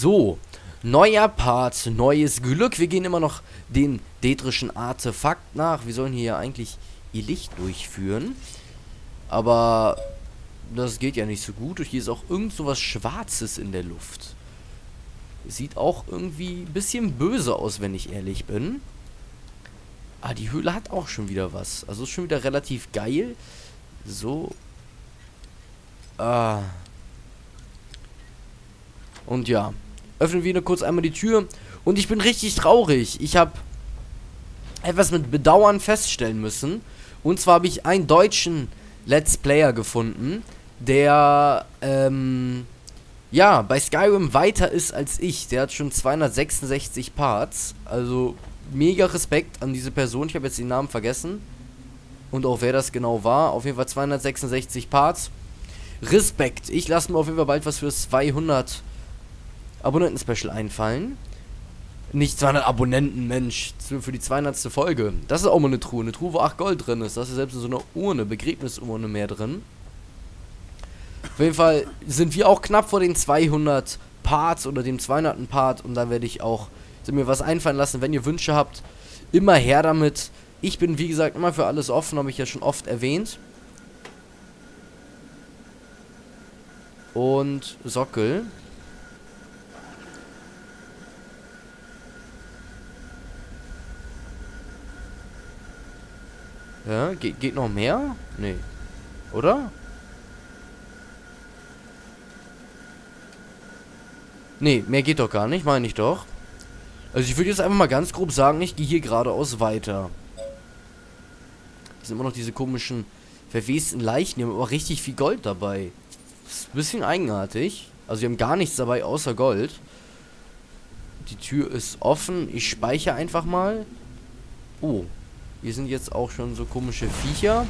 So, neuer Part, neues Glück. Wir gehen immer noch den detrischen Artefakt nach. Wir sollen hier eigentlich ihr Licht durchführen. Aber das geht ja nicht so gut. Und hier ist auch irgend so was Schwarzes in der Luft. Sieht auch irgendwie ein bisschen böse aus, wenn ich ehrlich bin. Ah, die Höhle hat auch schon wieder was. Also ist schon wieder relativ geil. So. Ah. Und ja. Öffnen wir nur kurz einmal die Tür. Und ich bin richtig traurig. Ich habe etwas mit Bedauern feststellen müssen. Und zwar habe ich einen deutschen Let's Player gefunden, der, ähm, ja, bei Skyrim weiter ist als ich. Der hat schon 266 Parts. Also mega Respekt an diese Person. Ich habe jetzt den Namen vergessen. Und auch wer das genau war. Auf jeden Fall 266 Parts. Respekt. Ich lasse mir auf jeden Fall bald was für 200 Abonnenten-Special einfallen. Nicht 200 Abonnenten, Mensch. Für die 200. Folge. Das ist auch mal eine Truhe. Eine Truhe, wo 8 Gold drin ist. Das ist selbst in so einer Urne, Begräbnisurne mehr drin. Auf jeden Fall sind wir auch knapp vor den 200 Parts oder dem 200. Part. Und da werde ich auch mir was einfallen lassen. Wenn ihr Wünsche habt, immer her damit. Ich bin, wie gesagt, immer für alles offen. Habe ich ja schon oft erwähnt. Und Sockel. Ja, geht, geht noch mehr? Nee. Oder? Nee, mehr geht doch gar nicht, meine ich doch. Also ich würde jetzt einfach mal ganz grob sagen, ich gehe hier geradeaus weiter. Das sind immer noch diese komischen verwesten Leichen, die haben aber richtig viel Gold dabei. Das ist ein bisschen eigenartig. Also die haben gar nichts dabei außer Gold. Die Tür ist offen. Ich speichere einfach mal. Oh, hier sind jetzt auch schon so komische Viecher.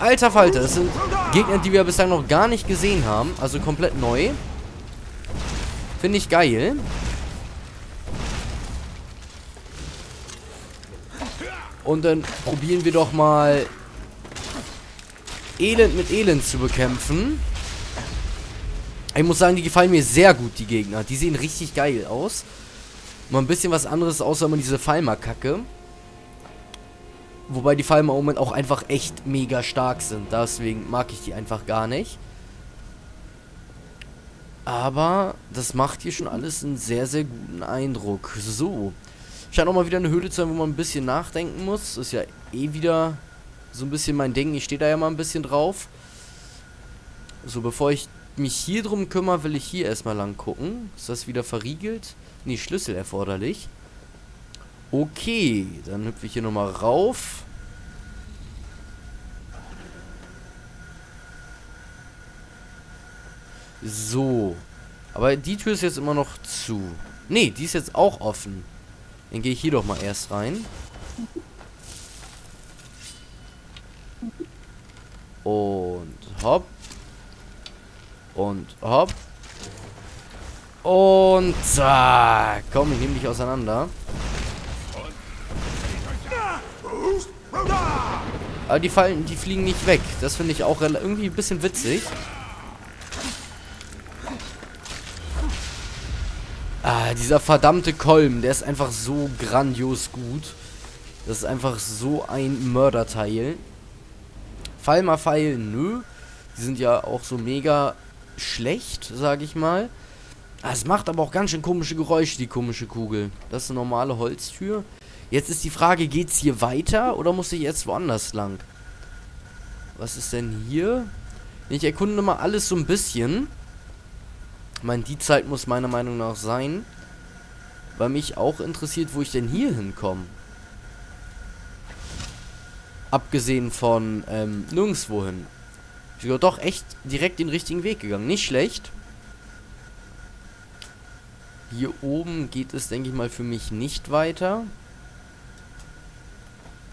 Alter Falter, das sind Gegner, die wir bislang noch gar nicht gesehen haben. Also komplett neu. Finde ich geil. Und dann probieren wir doch mal Elend mit Elend zu bekämpfen. Ich muss sagen, die gefallen mir sehr gut, die Gegner. Die sehen richtig geil aus. Mal ein bisschen was anderes, außer immer diese Falmer-Kacke. Wobei die Falmer im auch einfach echt mega stark sind. Deswegen mag ich die einfach gar nicht. Aber das macht hier schon alles einen sehr, sehr guten Eindruck. So. Scheint auch mal wieder eine Höhle zu sein, wo man ein bisschen nachdenken muss. Ist ja eh wieder so ein bisschen mein Ding. Ich stehe da ja mal ein bisschen drauf. So, bevor ich mich hier drum kümmere, will ich hier erstmal lang gucken. Ist das wieder verriegelt? Nee, Schlüssel erforderlich. Okay, dann hüpfe ich hier nochmal rauf. So. Aber die Tür ist jetzt immer noch zu. Nee, die ist jetzt auch offen. Dann gehe ich hier doch mal erst rein. Und hopp. Und hopp. Und zack. Komm, ich nehme dich auseinander. Aber die fallen, die fliegen nicht weg. Das finde ich auch irgendwie ein bisschen witzig. Ah, dieser verdammte Kolben, der ist einfach so grandios gut. Das ist einfach so ein Mörderteil. Fall mal Pfeil, nö. Die sind ja auch so mega schlecht, sage ich mal. Ah, es macht aber auch ganz schön komische Geräusche, die komische Kugel. Das ist eine normale Holztür. Jetzt ist die Frage, geht's hier weiter oder muss ich jetzt woanders lang? Was ist denn hier? Ich erkunde mal alles so ein bisschen. Ich meine, die Zeit muss meiner Meinung nach sein. Weil mich auch interessiert, wo ich denn hier hinkomme. Abgesehen von ähm, nirgendwohin. Bin doch echt direkt den richtigen Weg gegangen. Nicht schlecht. Hier oben geht es, denke ich mal, für mich nicht weiter.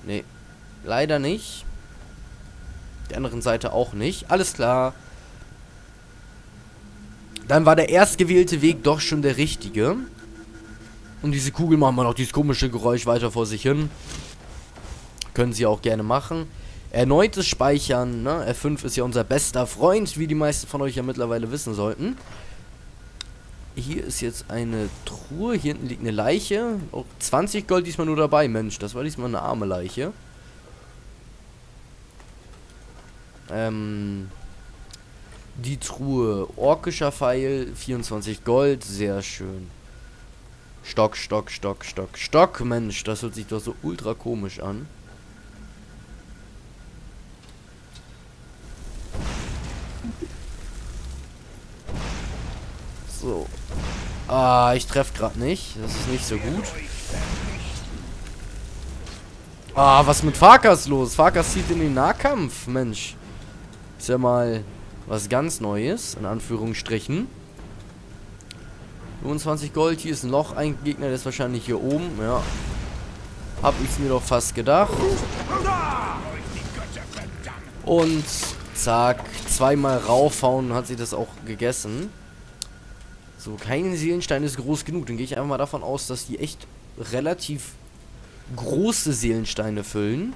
Nee, leider nicht. Der anderen Seite auch nicht. Alles klar. Dann war der erstgewählte Weg doch schon der richtige. Und diese Kugel machen wir noch dieses komische Geräusch weiter vor sich hin. Können sie auch gerne machen. Erneutes Speichern, ne? F5 ist ja unser bester Freund, wie die meisten von euch ja mittlerweile wissen sollten. Hier ist jetzt eine Truhe. Hier hinten liegt eine Leiche. Oh, 20 Gold diesmal nur dabei. Mensch, das war diesmal eine arme Leiche. Ähm, die Truhe. Orkischer Pfeil. 24 Gold. Sehr schön. Stock, Stock, Stock, Stock, Stock. Mensch, das hört sich doch so ultra komisch an. So. Ah, ich treffe gerade nicht. Das ist nicht so gut. Ah, was mit Farkas los? Farkas zieht in den Nahkampf. Mensch. Ist ja mal was ganz Neues, in Anführungsstrichen. 25 Gold, hier ist noch ein Gegner, der ist wahrscheinlich hier oben, ja. Hab ich's mir doch fast gedacht. Und zack, zweimal raufhauen, hat sie das auch gegessen. So, kein Seelenstein ist groß genug. Dann gehe ich einfach mal davon aus, dass die echt relativ große Seelensteine füllen.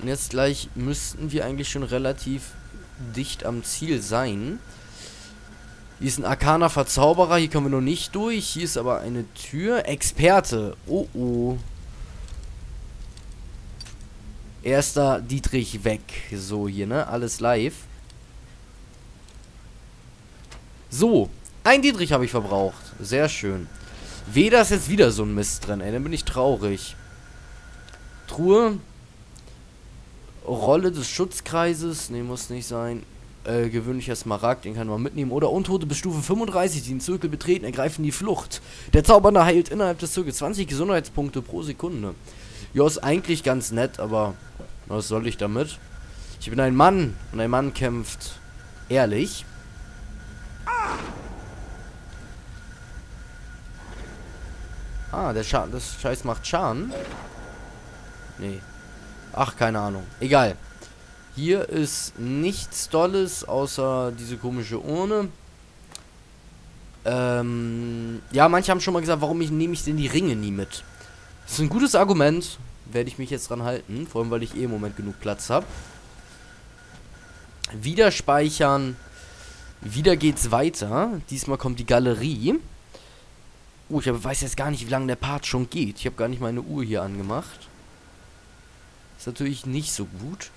Und jetzt gleich müssten wir eigentlich schon relativ dicht am Ziel sein. Hier ist ein Arkaner Verzauberer, hier kommen wir noch nicht durch. Hier ist aber eine Tür. Experte. Oh oh. Erster Dietrich weg. So, hier, ne? Alles live. So, ein Dietrich habe ich verbraucht. Sehr schön. Weder ist jetzt wieder so ein Mist drin, ey. Dann bin ich traurig. Truhe. Rolle des Schutzkreises. Ne, muss nicht sein. Äh, gewöhnlicher Smaragd, den kann man mitnehmen. Oder Untote bis Stufe 35, die den Zirkel betreten, ergreifen die Flucht. Der Zauberer heilt innerhalb des Zirkels 20 Gesundheitspunkte pro Sekunde. Ja, ist eigentlich ganz nett, aber was soll ich damit? Ich bin ein Mann und ein Mann kämpft ehrlich. Ah, der Scha das Scheiß macht Schaden. Nee. Ach, keine Ahnung. Egal. Hier ist nichts Dolles, außer diese komische Urne. Ähm, ja, manche haben schon mal gesagt, warum ich, nehme ich denn die Ringe nie mit? Das ist ein gutes Argument. Werde ich mich jetzt dran halten. Vor allem, weil ich eh im Moment genug Platz habe. Wieder speichern. Wieder geht's weiter. Diesmal kommt die Galerie. Oh, ich weiß jetzt gar nicht, wie lange der Part schon geht. Ich habe gar nicht meine Uhr hier angemacht. Ist natürlich nicht so gut.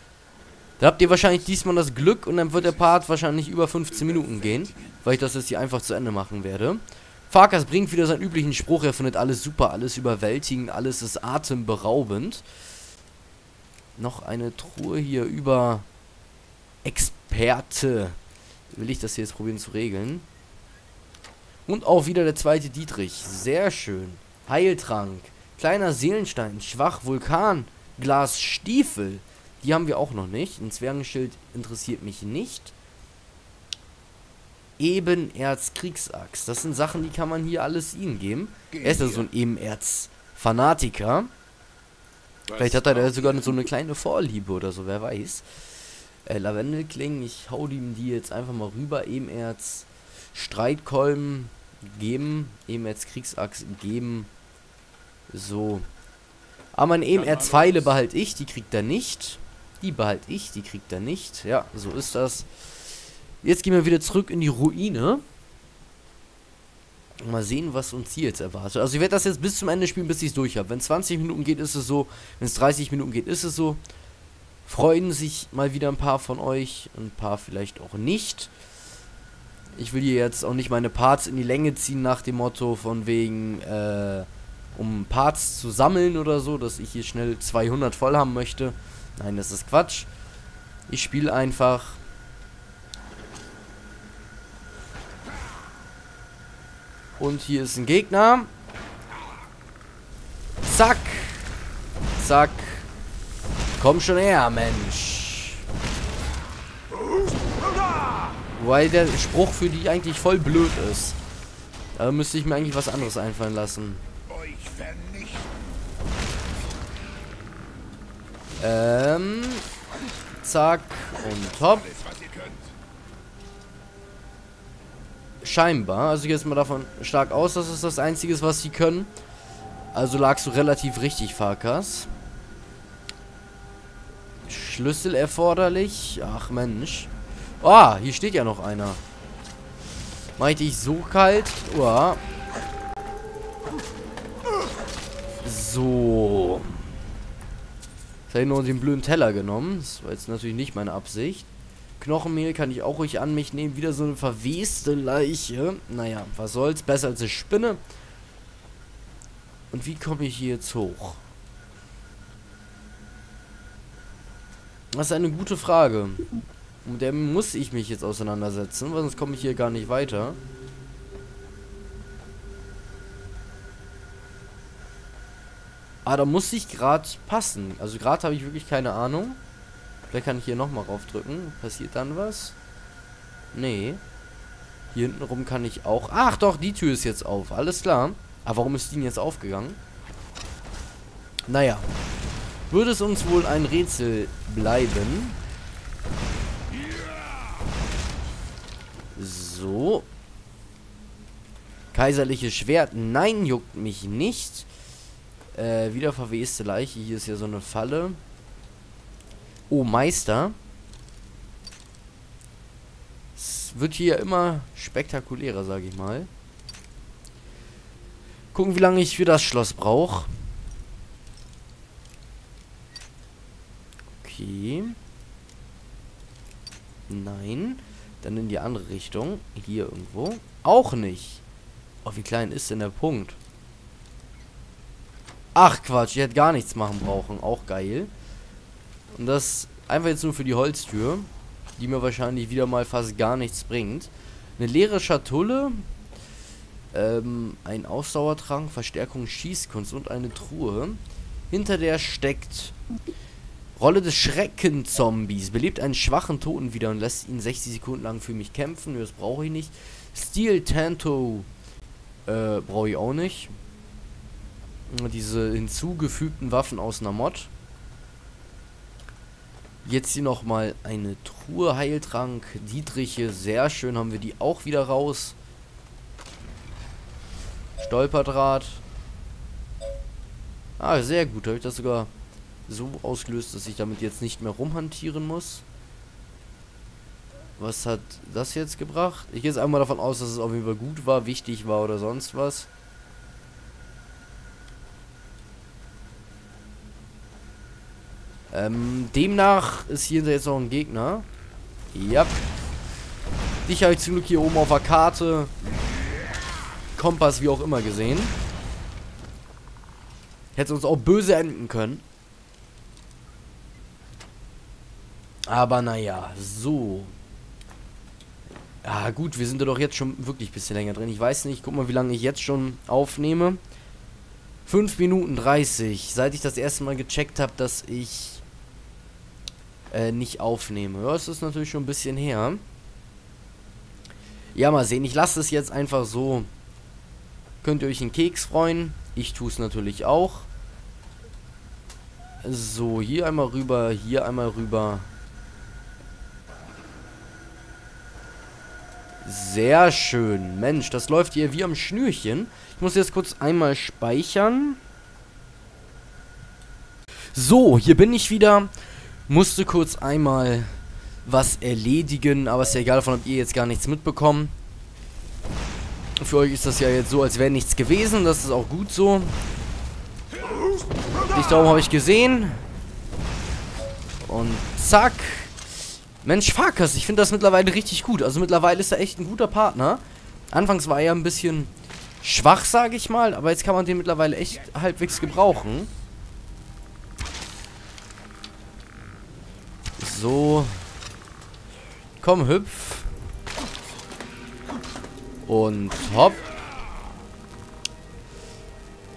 Da habt ihr wahrscheinlich diesmal das Glück und dann wird der Part wahrscheinlich über 15 Minuten gehen. Weil ich das jetzt hier einfach zu Ende machen werde. Farkas bringt wieder seinen üblichen Spruch. Er findet alles super, alles überwältigend, alles ist atemberaubend. Noch eine Truhe hier über Experte will ich das hier jetzt probieren zu regeln. Und auch wieder der zweite Dietrich. Sehr schön. Heiltrank. Kleiner Seelenstein. Schwach. Vulkan. Glas Stiefel. Die haben wir auch noch nicht. Ein Zwergenschild interessiert mich nicht. Ebenerz Kriegsaxt. Das sind Sachen, die kann man hier alles ihnen geben. Er ist ja so ein Ebenerz Fanatiker. Vielleicht hat er da sogar so eine kleine Vorliebe oder so, wer weiß. Äh, Lavendelklingen, ich hau ihm die jetzt einfach mal rüber. Ebenerz, Streitkolben geben. Ebenerz Kriegsachs geben. So. Aber mein Ebenerz Pfeile behalte ich, die kriegt er nicht. Die behalte ich, die kriegt er nicht. Ja, so ist das. Jetzt gehen wir wieder zurück in die Ruine. Mal sehen, was uns hier jetzt erwartet. Also ich werde das jetzt bis zum Ende spielen, bis ich es durch habe. Wenn es 20 Minuten geht, ist es so. Wenn es 30 Minuten geht, ist es so freuen sich mal wieder ein paar von euch, ein paar vielleicht auch nicht. Ich will hier jetzt auch nicht meine Parts in die Länge ziehen nach dem Motto von wegen, äh, um Parts zu sammeln oder so, dass ich hier schnell 200 voll haben möchte. Nein, das ist Quatsch. Ich spiele einfach. Und hier ist ein Gegner. Zack. Zack. Komm schon her, Mensch. Wobei der Spruch für die eigentlich voll blöd ist. Da müsste ich mir eigentlich was anderes einfallen lassen. Ähm. Zack und hopp. Scheinbar. Also ich gehe jetzt mal davon stark aus, dass es das Einzige ist, was sie können. Also lagst du relativ richtig, Farkas. Schlüssel erforderlich. Ach Mensch. Ah, hier steht ja noch einer. Meinte ich so kalt? Uah. So. Jetzt habe ich nur den blöden Teller genommen. Das war jetzt natürlich nicht meine Absicht. Knochenmehl kann ich auch ruhig an mich nehmen. Wieder so eine verweste Leiche. Naja, was soll's. Besser als eine Spinne. Und wie komme ich hier jetzt hoch? Das ist eine gute Frage. Mit der muss ich mich jetzt auseinandersetzen, weil sonst komme ich hier gar nicht weiter. Ah, da muss ich gerade passen. Also gerade habe ich wirklich keine Ahnung. Vielleicht kann ich hier nochmal raufdrücken. Passiert dann was? Nee. Hier hinten rum kann ich auch... Ach doch, die Tür ist jetzt auf. Alles klar. Aber warum ist die denn jetzt aufgegangen? Naja. Würde es uns wohl ein Rätsel bleiben. So. Kaiserliches Schwert. Nein, juckt mich nicht. Äh, wieder verweste Leiche. Hier ist ja so eine Falle. Oh, Meister. Es wird hier immer spektakulärer, sage ich mal. Gucken, wie lange ich für das Schloss brauche. Okay. Nein. Dann in die andere Richtung. Hier irgendwo. Auch nicht. Oh, wie klein ist denn der Punkt? Ach Quatsch, ich hätte gar nichts machen brauchen. Auch geil. Und das einfach jetzt nur für die Holztür. Die mir wahrscheinlich wieder mal fast gar nichts bringt. Eine leere Schatulle. Ähm, ein Ausdauertrank, Verstärkung Schießkunst und eine Truhe. Hinter der steckt Rolle des Schreckenzombies. Belebt einen schwachen Toten wieder und lässt ihn 60 Sekunden lang für mich kämpfen. Das brauche ich nicht. Steel Tanto äh, brauche ich auch nicht. Diese hinzugefügten Waffen aus einer Mod. Jetzt hier nochmal eine Truhe Heiltrank. Dietriche, sehr schön haben wir die auch wieder raus. Stolperdraht. Ah, sehr gut. Habe ich das sogar so ausgelöst, dass ich damit jetzt nicht mehr rumhantieren muss. Was hat das jetzt gebracht? Ich gehe jetzt einmal davon aus, dass es auf jeden Fall gut war, wichtig war oder sonst was. Ähm, demnach ist hier jetzt noch ein Gegner. Ja. Dich habe ich zum Glück hier oben auf der Karte. Kompass, wie auch immer, gesehen. Hätte uns auch böse enden können. Aber naja, so. Ja gut, wir sind da doch jetzt schon wirklich ein bisschen länger drin. Ich weiß nicht, guck mal, wie lange ich jetzt schon aufnehme. 5 Minuten 30. Seit ich das erste Mal gecheckt habe, dass ich äh, nicht aufnehme. Ja, es ist natürlich schon ein bisschen her. Ja, mal sehen. Ich lasse es jetzt einfach so. Könnt ihr euch einen Keks freuen. Ich tue es natürlich auch. So, hier einmal rüber, hier einmal rüber. Sehr schön. Mensch, das läuft hier wie am Schnürchen. Ich muss jetzt kurz einmal speichern. So, hier bin ich wieder. Musste kurz einmal was erledigen, aber ist ja egal, davon habt ihr jetzt gar nichts mitbekommen. Für euch ist das ja jetzt so, als wäre nichts gewesen. Das ist auch gut so. Dich da oben habe ich gesehen. Und zack. Mensch, Farkas, ich finde das mittlerweile richtig gut. Also mittlerweile ist er echt ein guter Partner. Anfangs war er ein bisschen schwach, sage ich mal. Aber jetzt kann man den mittlerweile echt halbwegs gebrauchen. So. Komm, hüpf. Und hopp.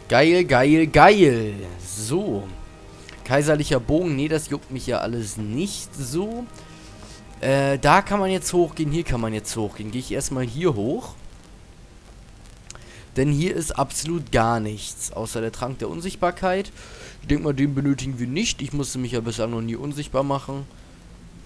Geil, geil, geil. So. Kaiserlicher Bogen. Nee, das juckt mich ja alles nicht so. Äh, da kann man jetzt hochgehen, hier kann man jetzt hochgehen. Gehe ich erstmal hier hoch. Denn hier ist absolut gar nichts, außer der Trank der Unsichtbarkeit. Ich denke mal, den benötigen wir nicht. Ich musste mich ja bisher noch nie unsichtbar machen.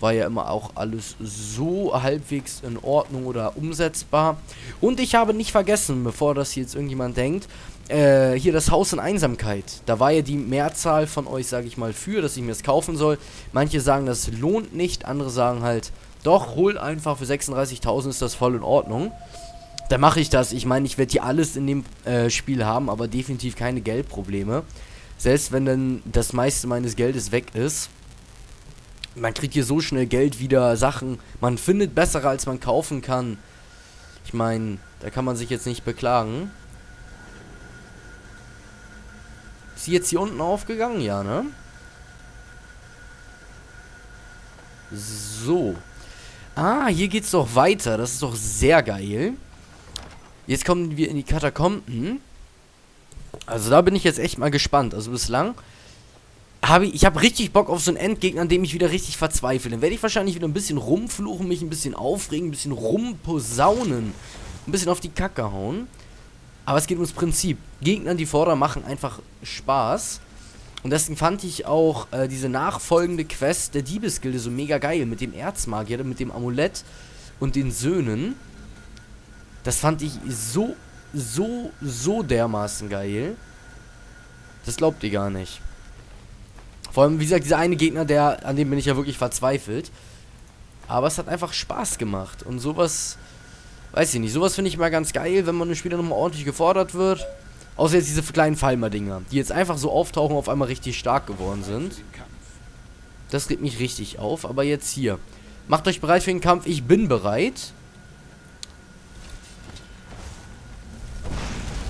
War ja immer auch alles so halbwegs in Ordnung oder umsetzbar. Und ich habe nicht vergessen, bevor das jetzt irgendjemand denkt, äh, hier das Haus in Einsamkeit. Da war ja die Mehrzahl von euch, sage ich mal, für, dass ich mir das kaufen soll. Manche sagen, das lohnt nicht, andere sagen halt, doch, hol einfach für 36.000 ist das voll in Ordnung. Da mache ich das. Ich meine, ich werde hier alles in dem äh, Spiel haben, aber definitiv keine Geldprobleme. Selbst wenn dann das meiste meines Geldes weg ist. Man kriegt hier so schnell Geld wieder, Sachen. Man findet bessere, als man kaufen kann. Ich meine, da kann man sich jetzt nicht beklagen. Ist sie jetzt hier unten aufgegangen? Ja, ne? So. Ah, hier geht's doch weiter. Das ist doch sehr geil. Jetzt kommen wir in die Katakomben. Also da bin ich jetzt echt mal gespannt. Also bislang habe ich, ich habe richtig Bock auf so einen Endgegner, an dem ich wieder richtig verzweifle. Dann werde ich wahrscheinlich wieder ein bisschen rumfluchen, mich ein bisschen aufregen, ein bisschen rumposaunen, ein bisschen auf die Kacke hauen. Aber es geht ums Prinzip. Gegner, die fordern, machen einfach Spaß. Und deswegen fand ich auch äh, diese nachfolgende Quest der Diebesgilde so mega geil. Mit dem Erzmagier, mit dem Amulett und den Söhnen. Das fand ich so, so, so dermaßen geil. Das glaubt ihr gar nicht. Vor allem, wie gesagt, dieser eine Gegner, der, an dem bin ich ja wirklich verzweifelt. Aber es hat einfach Spaß gemacht. Und sowas Weiß ich nicht. Sowas finde ich immer ganz geil, wenn man im Spieler nochmal ordentlich gefordert wird. Außer jetzt diese kleinen Falmer-Dinger, die jetzt einfach so auftauchen auf einmal richtig stark geworden sind. Das regt mich richtig auf. Aber jetzt hier. Macht euch bereit für den Kampf. Ich bin bereit.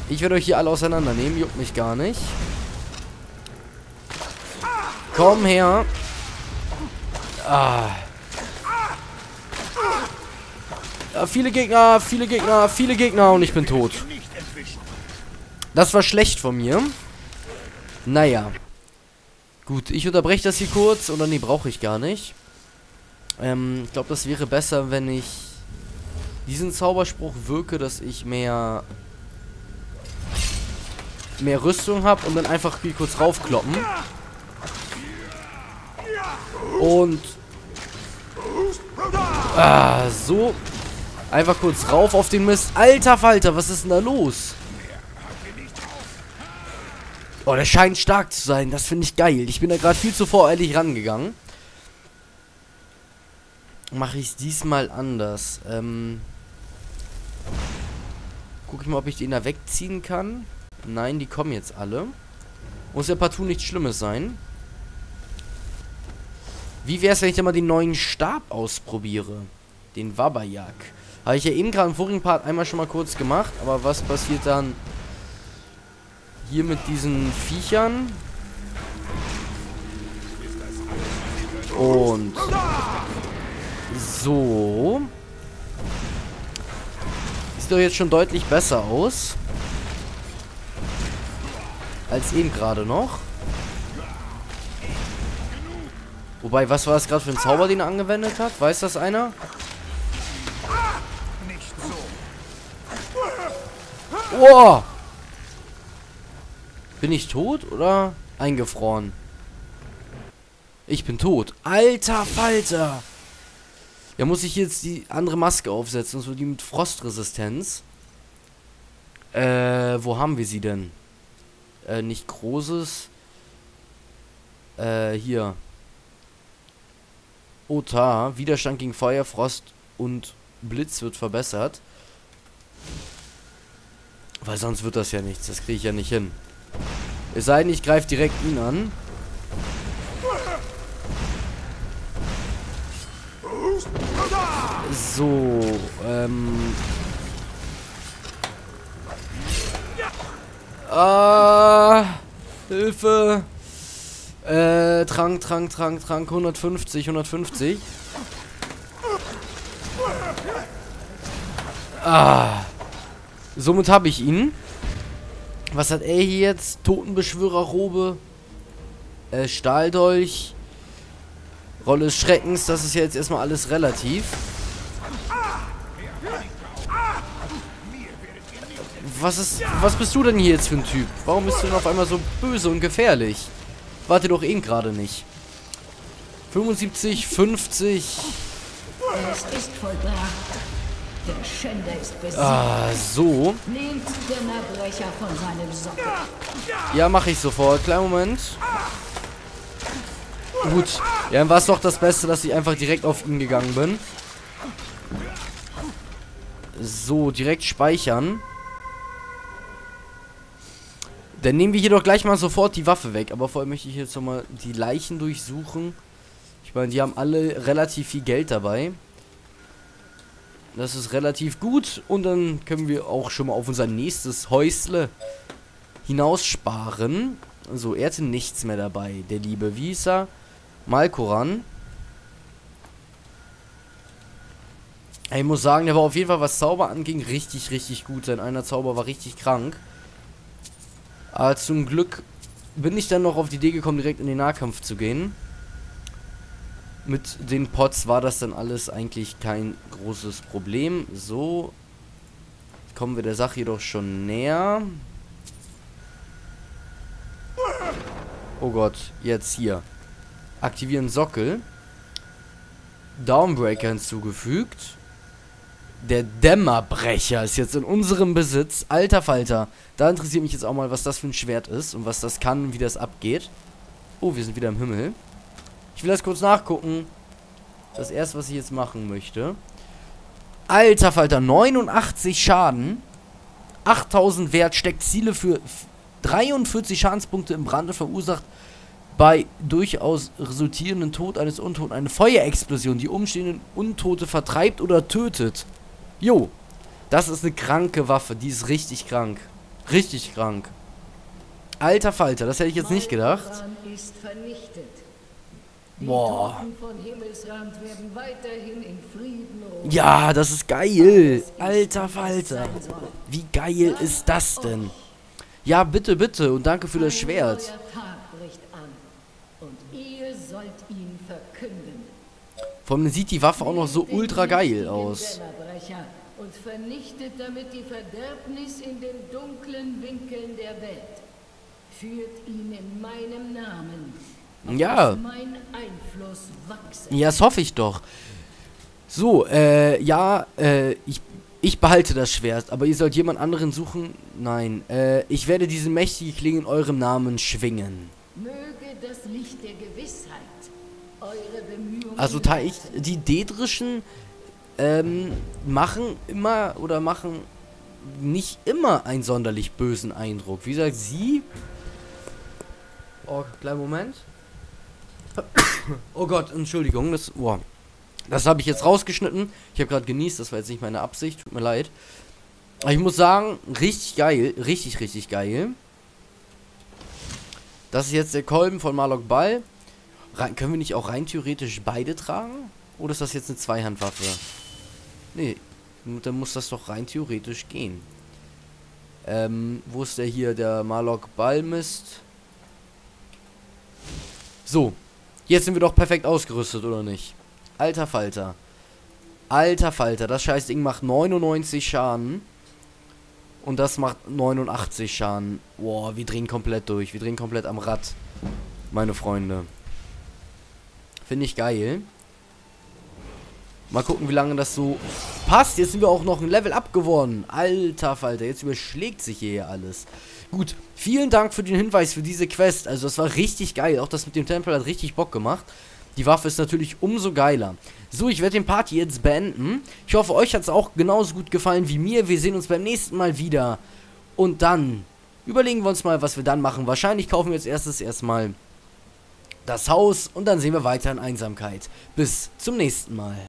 Ich werde euch hier alle auseinandernehmen. Juckt mich gar nicht. Komm her. Ah. Ja, viele Gegner, viele Gegner, viele Gegner und ich bin tot. Das war schlecht von mir. Naja. Gut, ich unterbreche das hier kurz. Oder nee, brauche ich gar nicht. Ähm, ich glaube, das wäre besser, wenn ich diesen Zauberspruch wirke, dass ich mehr mehr Rüstung habe und dann einfach hier kurz raufkloppen. Und ah, so Einfach kurz rauf auf den Mist. Alter Falter, was ist denn da los? Oh, der scheint stark zu sein. Das finde ich geil. Ich bin da gerade viel zu voreilig rangegangen. Mache ich es diesmal anders. Ähm... Guck ich mal, ob ich den da wegziehen kann. Nein, die kommen jetzt alle. Muss ja partout nichts Schlimmes sein. Wie wäre es, wenn ich da mal den neuen Stab ausprobiere? Den Wabajak. Habe ich ja eben gerade im vorigen Part einmal schon mal kurz gemacht. Aber was passiert dann hier mit diesen Viechern? Und so. Sieht doch jetzt schon deutlich besser aus. Als eben gerade noch. Wobei, was war das gerade für ein Zauber, den er angewendet hat? Weiß das einer? Oh! Bin ich tot oder eingefroren? Ich bin tot. Alter Falter! Ja, muss ich jetzt die andere Maske aufsetzen, so die mit Frostresistenz. Äh, wo haben wir sie denn? Äh, nicht großes. Äh, hier. Ota. Widerstand gegen Feuer, Frost und Blitz wird verbessert. Weil sonst wird das ja nichts. Das kriege ich ja nicht hin. Es sei denn, ich greife direkt ihn an. So, ähm... Ah, Hilfe. Äh, Trank, Trank, Trank, Trank, 150, 150. Ah. Somit habe ich ihn. Was hat er hier jetzt? Totenbeschwörerrobe. Äh, Stahldolch. Rolle des Schreckens. Das ist ja jetzt erstmal alles relativ. Was ist. Was bist du denn hier jetzt für ein Typ? Warum bist du denn auf einmal so böse und gefährlich? Warte doch eben gerade nicht. 75, 50. Es ist vollbracht. Der Schänder ist besiegt. Ah, so. Nehmt den Erbrecher von seinem Sockel. Ja, mache ich sofort. Kleinen Moment. Gut. Ja, dann war es doch das Beste, dass ich einfach direkt auf ihn gegangen bin. So, direkt speichern. Dann nehmen wir hier doch gleich mal sofort die Waffe weg. Aber vorher möchte ich jetzt nochmal die Leichen durchsuchen. Ich meine, die haben alle relativ viel Geld dabei. Das ist relativ gut. Und dann können wir auch schon mal auf unser nächstes Häusle hinaussparen. So, er hatte nichts mehr dabei. Der liebe Visa. Malkoran. Ich muss sagen, der war auf jeden Fall, was Zauber anging, richtig, richtig gut. Sein einer Zauber war richtig krank. Aber zum Glück bin ich dann noch auf die Idee gekommen, direkt in den Nahkampf zu gehen. Mit den Pots war das dann alles eigentlich kein großes Problem. So. Kommen wir der Sache jedoch schon näher. Oh Gott, jetzt hier. Aktivieren Sockel. Downbreaker hinzugefügt. Der Dämmerbrecher ist jetzt in unserem Besitz. Alter Falter. Da interessiert mich jetzt auch mal, was das für ein Schwert ist und was das kann und wie das abgeht. Oh, wir sind wieder im Himmel. Ich will das kurz nachgucken. Das erste, was ich jetzt machen möchte. Alter Falter, 89 Schaden. 8000 Wert, steckt Ziele für 43 Schadenspunkte im Brand und verursacht bei durchaus resultierenden Tod eines Untoten eine Feuerexplosion, die umstehenden Untote vertreibt oder tötet. Jo, das ist eine kranke Waffe, die ist richtig krank. Richtig krank. Alter Falter, das hätte ich jetzt nicht gedacht. Ist vernichtet. Die Boah. Toten von Himmelsrand werden weiterhin in Frieden ruhen. Ja, das ist geil. Alter Falter. Wie geil ist das denn? Ja, bitte, bitte. Und danke für das Schwert. neuer Tag bricht an. Und ihr sollt ihn verkünden. Vor allem sieht die Waffe auch noch so ultra geil aus. Und vernichtet damit die Verderbnis in den dunklen Winkeln der Welt. Führt ihn in meinem Namen. Ja. Mein Einfluss wachse. Ja, das hoffe ich doch. So, äh, ja, äh, ich, ich behalte das Schwert, aber ihr sollt jemand anderen suchen? Nein, äh, ich werde diese mächtige Klinge in eurem Namen schwingen. Möge das Licht der Gewissheit eure Bemühungen. Also, da ich, die Dedrischen, ähm, machen immer, oder machen nicht immer einen sonderlich bösen Eindruck. Wie gesagt, sie... Oh, kleinen Moment. Oh Gott, Entschuldigung, das, boah. Das habe ich jetzt rausgeschnitten. Ich habe gerade genießt, das war jetzt nicht meine Absicht, tut mir leid. Aber ich muss sagen, richtig geil, richtig, richtig geil. Das ist jetzt der Kolben von Marlock Ball. Rein, können wir nicht auch rein theoretisch beide tragen? Oder ist das jetzt eine Zweihandwaffe? Nee, dann muss das doch rein theoretisch gehen. Ähm, wo ist der hier, der Marlock Ballmist? So, jetzt sind wir doch perfekt ausgerüstet, oder nicht? Alter Falter. Alter Falter, das scheiß Ding macht 99 Schaden. Und das macht 89 Schaden. Boah, wir drehen komplett durch. Wir drehen komplett am Rad. Meine Freunde. Finde ich geil. Mal gucken, wie lange das so passt. Jetzt sind wir auch noch ein Level up geworden. Alter Falter, jetzt überschlägt sich hier alles. Gut, vielen Dank für den Hinweis für diese Quest. Also das war richtig geil. Auch das mit dem Tempel hat richtig Bock gemacht. Die Waffe ist natürlich umso geiler. So, ich werde den Part hier jetzt beenden. Ich hoffe, euch hat es auch genauso gut gefallen wie mir. Wir sehen uns beim nächsten Mal wieder. Und dann überlegen wir uns mal, was wir dann machen. Wahrscheinlich kaufen wir jetzt erstes erstmal das Haus und dann sehen wir weiter in Einsamkeit. Bis zum nächsten Mal.